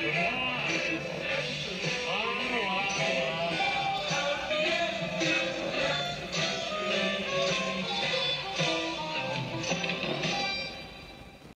Yeah.